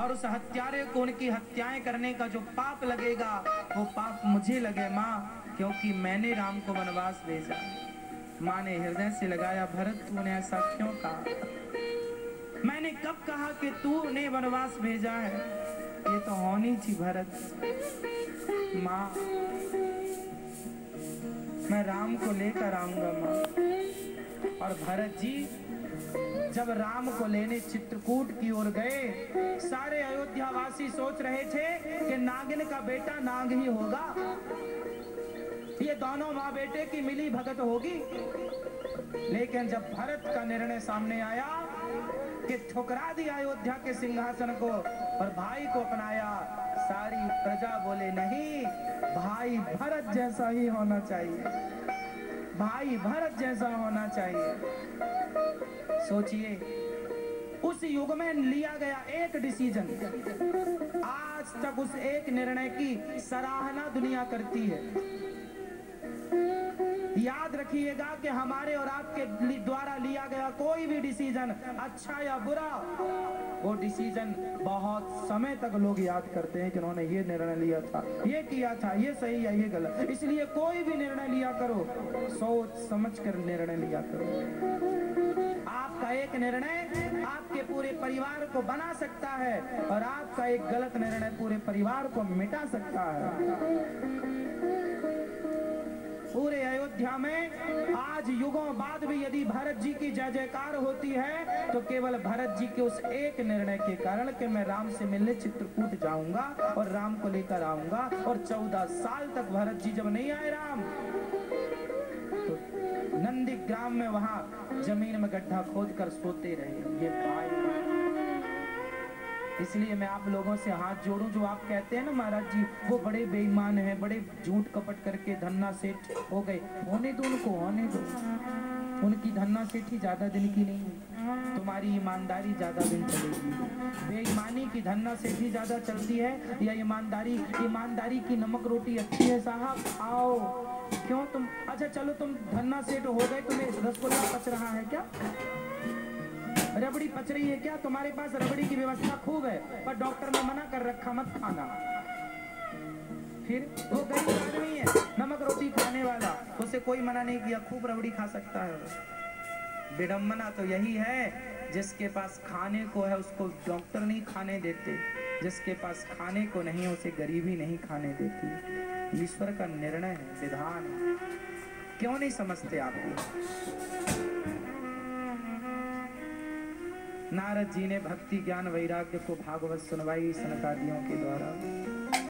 और उस हत्यारे को उनकी हत्याएँ करने का जो पाप लगेगा, वो पाप मुझे लगे माँ, क्योंकि मैंने राम को वनवास भेजा। माँ ने हृदय से लगाया, भरत तूने ऐसा क्यों कहा? मैंने कब कहा कि तूने वनवास भेजा है? ये तो होनी थी भरत। माँ, मैं राम को लेकर आऊँगा, माँ। और भरत जी जब राम को लेने चित्रकूट की ओर गए, सारे अयोध्यावासी सोच रहे थे कि नागिन का बेटा नाग ही होगा। ये दोनों माँ बेटे की मिली भगत होगी। लेकिन जब भरत का निर्णय सामने आया कि ठुकरा दिया अयोध्या के सिंहासन को और भाई को अपनाया, सारी प्रजा बोले, नहीं, भाई भरत जैसा ही होना चाहिए। भाई भरत जैसा होना चाहिए। सोचिए, उस युग में लिया गया एक डिसीज़न आज तक उस एक निर्णय की सराहना दुनिया करती है। याद रखिएगा कि हमारे और आपके द्वारा लिया गया कोई भी डिसीज़न अच्छा या बुरा, वो डिसीज़न बहुत समय तक लोग याद करते हैं कि उन्होंने ये निर्णय लिया था, ये किया था, ये सही या ये गलत। इसलिए कोई भी निर्णय लिया करो, सोच समझ कर निर्णय लिया करो। आपका एक निर्णय आपके पूरे परिवार को बना सकता है और आपका एक गलत निर्णय पूरे परिवार को मिटा सकता है। पूरे अयोध्या में आज युगों बाद भी यदि भरत जी की जय जयकार होती है तो केवल भरत जी के उस एक निर्णय के कारण कि मैं राम से मिलने चित्रकूट जाऊँगा और राम को लेकर आऊँगा और चौदह साल तक भरत जी जब नहीं आए राम तो नंदी ग्राम में वहाँ ज़मीन में गड्ढा खोद कर सोते रहे। ये भाई इसलिए मैं आप लोगों से हाथ जोड़ूं, जो आप कहते हैं ना महाराज जी, वो बड़े बेईमान हैं, बड़े झूठ कपट करके धन्ना सेठ हो गए। होने दो उनको, होने दो। उनकी धन्ना सेठी ज़्यादा दिन की नहीं हुई तुम्हारी ईमानदारी ज़्यादा दिन चलेगी। बेईमानी की धन्ना सेठी ज़्यादा चलती है, या ईमानदारी ईमानदारी की नमक रोटी अच्छी है साहब? आओ। क्यों तुम अच्छा चलो तुम धन्ना सेठ हो गए, तुम्हें रसगुल्ला पच रहा है क्या? रबड़ी पच रही है क्या? तुम्हारे पास रबड़ी की व्यवस्था खूब है, पर डॉक्टर ने मना कर रखा मत खाना। फिर वो गरीब आदमी है, नमक रोटी खाने वाला। उसे कोई मना नहीं किया, खूब रबड़ी खा सकता है विडम्बना तो यही है, जिसके पास खाने को है, उसको डॉक्टर नहीं खाने देते। जिसके पास खाने को नहीं, उसे गरीबी नहीं खाने देती। ईश्वर का निर्णय है, विधान है। क्यों नहीं समझते आप नारद जी ने भक्ति ज्ञान वैराग्य को भागवत सुनवाई सनकादियों के द्वारा